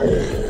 Yeah.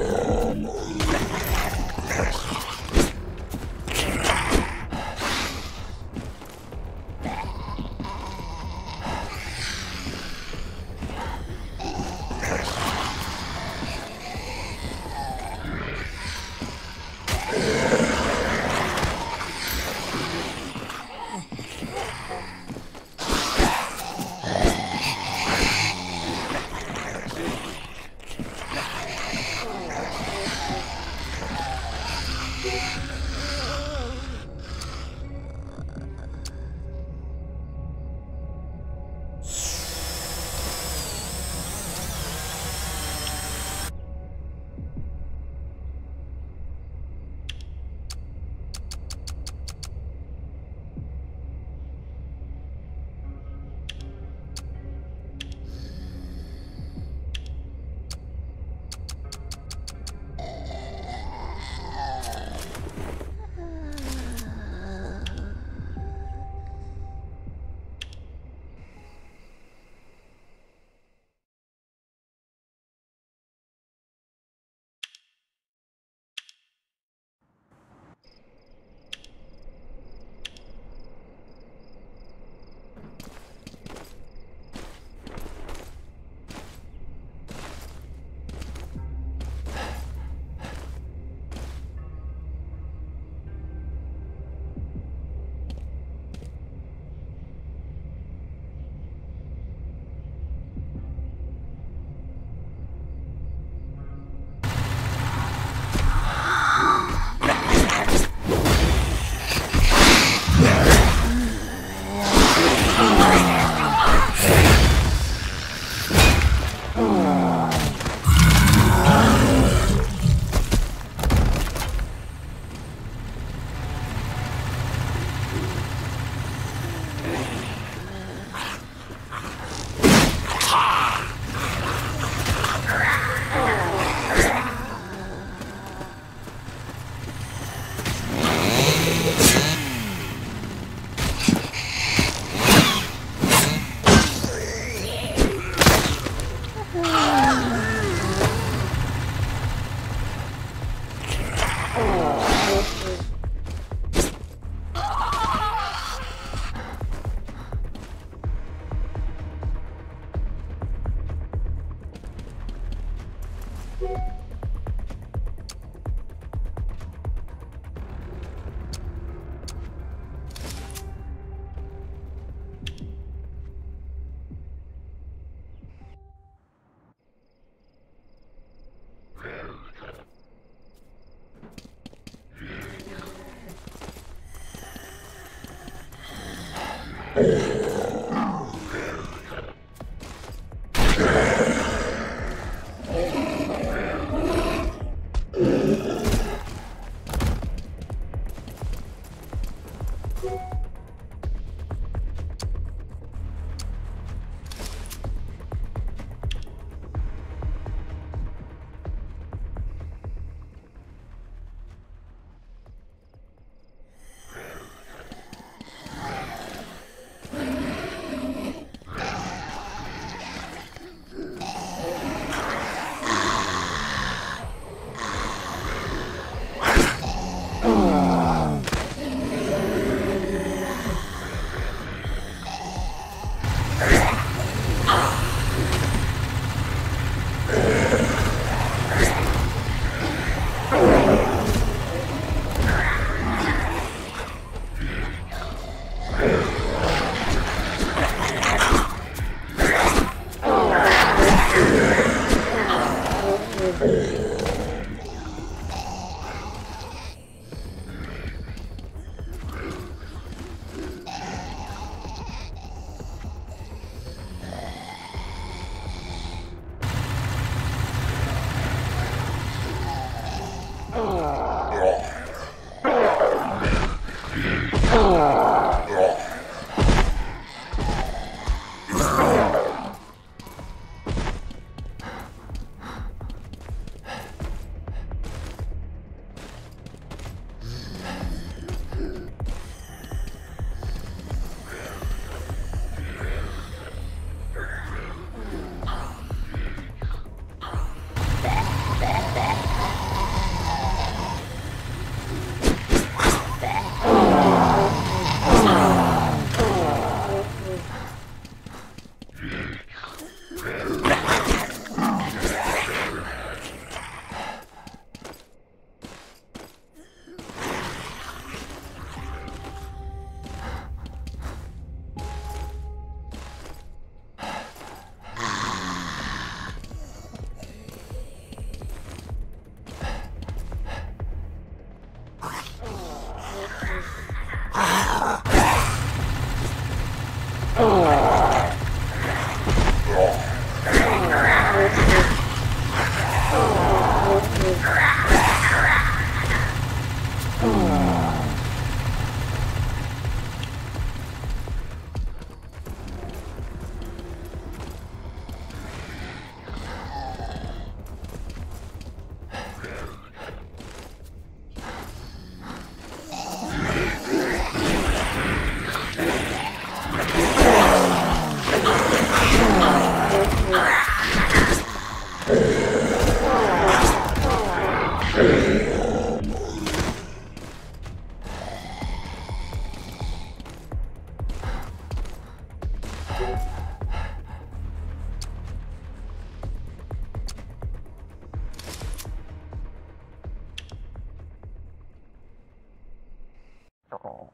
Circle